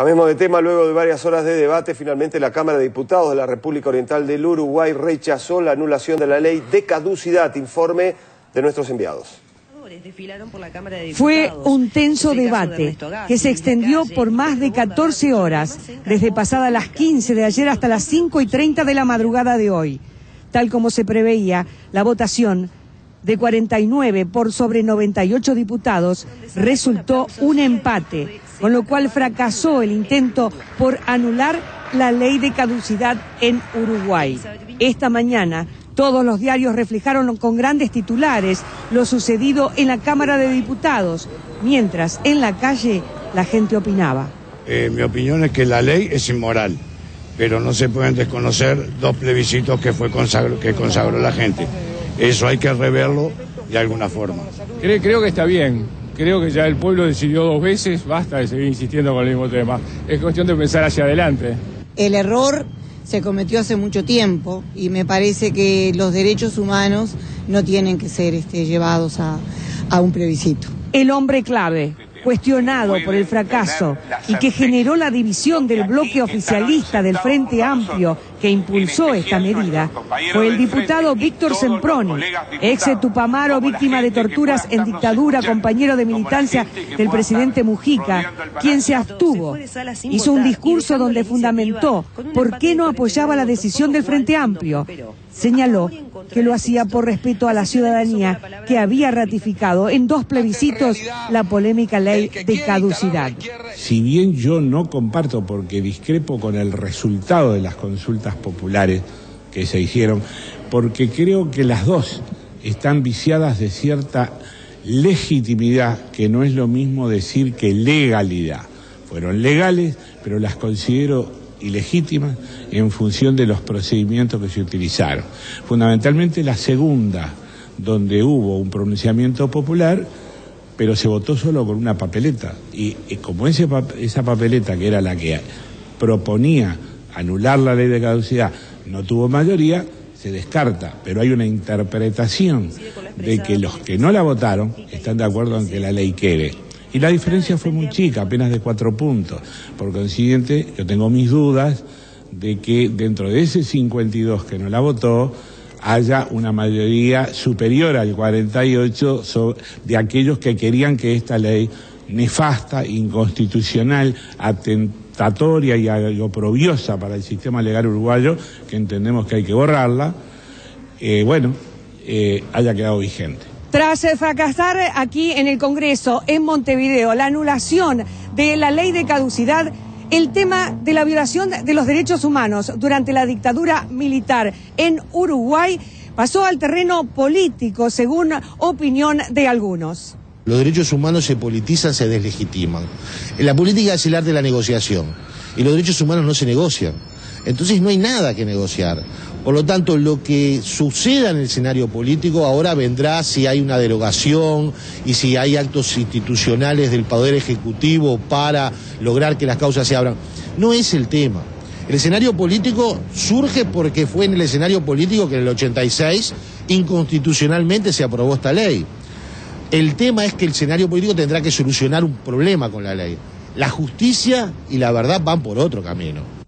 Cambiemos de tema, luego de varias horas de debate, finalmente la Cámara de Diputados de la República Oriental del Uruguay rechazó la anulación de la ley de caducidad. Informe de nuestros enviados. Fue un tenso debate que se extendió por más de 14 horas, desde pasadas las 15 de ayer hasta las 5 y 30 de la madrugada de hoy. Tal como se preveía, la votación de 49 por sobre 98 diputados resultó un empate con lo cual fracasó el intento por anular la ley de caducidad en Uruguay. Esta mañana todos los diarios reflejaron con grandes titulares lo sucedido en la Cámara de Diputados, mientras en la calle la gente opinaba. Eh, mi opinión es que la ley es inmoral, pero no se pueden desconocer dos plebiscitos que, fue que consagró la gente. Eso hay que reverlo de alguna forma. creo que está bien, creo que ya el pueblo decidió dos veces, basta de seguir insistiendo con el mismo tema. Es cuestión de pensar hacia adelante. El error se cometió hace mucho tiempo y me parece que los derechos humanos no tienen que ser este, llevados a, a un plebiscito. El hombre clave cuestionado por el fracaso y que generó la división del bloque oficialista del Frente Amplio que impulsó esta medida, fue el diputado Víctor Semproni, ex Tupamaro, víctima de torturas en dictadura, compañero de militancia del presidente Mujica, quien se abstuvo. Hizo un discurso donde fundamentó por qué no apoyaba la decisión del Frente Amplio. Señaló que lo hacía por respeto a la ciudadanía que había ratificado en dos plebiscitos la polémica ley de caducidad. Si bien yo no comparto porque discrepo con el resultado de las consultas populares que se hicieron, porque creo que las dos están viciadas de cierta legitimidad, que no es lo mismo decir que legalidad. Fueron legales, pero las considero ilegítimas en función de los procedimientos que se utilizaron. Fundamentalmente la segunda, donde hubo un pronunciamiento popular, pero se votó solo con una papeleta. Y, como ese, esa papeleta, que era la que proponía anular la ley de caducidad, no tuvo mayoría, se descarta, pero hay una interpretación de que los que no la votaron están de acuerdo en que la ley quede. Y la diferencia fue muy chica, apenas de cuatro puntos. Por consiguiente, yo tengo mis dudas de que dentro de ese 52 que no la votó, haya una mayoría superior al 48 de aquellos que querían que esta ley nefasta, inconstitucional, atentatoria y oprobiosa para el sistema legal uruguayo, que entendemos que hay que borrarla, eh, bueno, eh, haya quedado vigente. Tras fracasar aquí en el Congreso, en Montevideo, la anulación de la ley de caducidad, el tema de la violación de los derechos humanos durante la dictadura militar en Uruguay pasó al terreno político, según opinión de algunos. Los derechos humanos se politizan, se deslegitiman. La política es el arte de la negociación y los derechos humanos no se negocian. Entonces no hay nada que negociar. Por lo tanto, lo que suceda en el escenario político ahora vendrá si hay una derogación y si hay actos institucionales del Poder Ejecutivo para lograr que las causas se abran. No es el tema. El escenario político surge porque fue en el escenario político que en el 86 inconstitucionalmente se aprobó esta ley. El tema es que el escenario político tendrá que solucionar un problema con la ley. La justicia y la verdad van por otro camino.